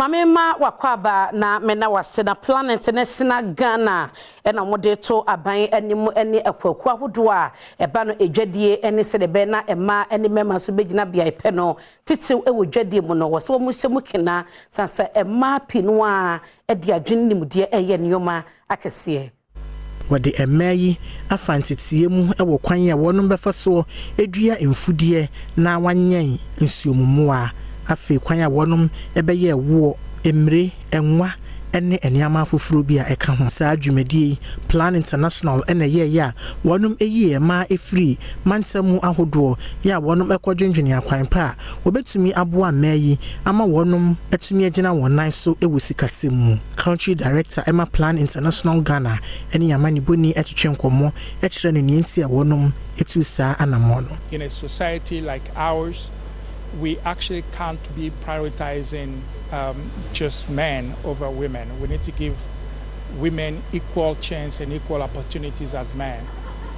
maame ma wakɔ aba na mena wase na plan international ghana ɛna wɔde to aban anim ne akuaku ahodoɔ a ɛba no edwadie ne sɛdeɛ ɛbɛyɛ na mmaa ne mmarima nso bɛgyina beaeɛ pɛ no titiw wɔ dwadie mu no wɔ sɛ wɔn hyɛ mu kena san sɛ mmaa pii no a de adwene nimdeɛ ɛyɛ nneɛma akɛseɛ. Wɔde mmaa yi afa nteteeɛ mu wɔ kwan a wɔn bɛfa soɔ adua mfudeɛ na wanyɛn nsuommoa afei kwan a wɔn bɛyɛ ɛwoɔ mmire nwa ne nneɛma foforɔ bi a ɛka ho. Saa dwumadie yi plan international ɛna ɛyɛɛyɛ a wɔnom yi mmaa ɛfiri mantam ahodoɔ yɛ a wɔnom ɛkɔdwendwene akwan pa a wɔbɛtumi aboa mmaa yi ama wɔnom atumi agyina wɔn nan so wɔ sikasɛm mu. Country director ɛma plan international ghana ne amanibɔni ɛtwetwe nkɔmmɔ ɛkyerɛ no nea a wɔnom ɛtu saa anammɔ no. In a society like ours we actually can't be prioritizing um, just men over women. We need to give women equal chance and equal opportunities as men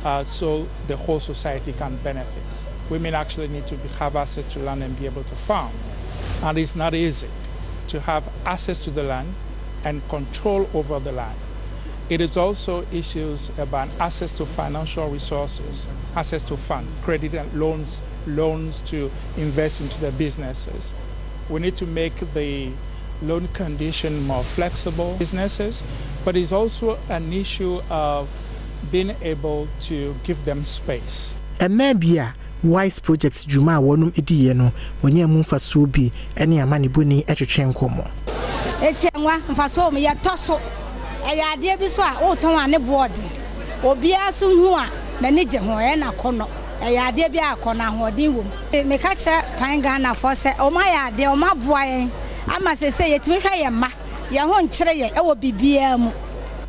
uh, so the whole society can benefit. Women actually need to have access to land and be able to farm. And it's not easy to have access to the land and control over the land. It is also issues about access to financial resources, access to fund, credit and loans, loans to invest into their businesses. We need to make the loan condition more flexible businesses, but it's also an issue of being able to give them space. mmaa bi a wise project dwuma a wɔnom diiɛ no wɔnyɛ mu mfasoɔ bi ne amanebɔni twetwe nkɔmmɔ eti nwa mfasoɔ mu yɛtɔ so ɛyɛ adeɛ bi so a wotɔn a ne boɔden obiara so hu a n'ani gye ho ɛyɛ n'akɔnɔ ɛyɛ adeɛ bi a akɔnɔ ahoɔden wɔ mu. Meka kyerɛ pan ghanafoɔ sɛ ɔmo ayɛ adeɛ ɔmo aboa yɛn. Ama sɛ yɛtumi hwɛ yɛn mma yɛn ho nkyerɛ yɛn ɛwɔ biribiara mu.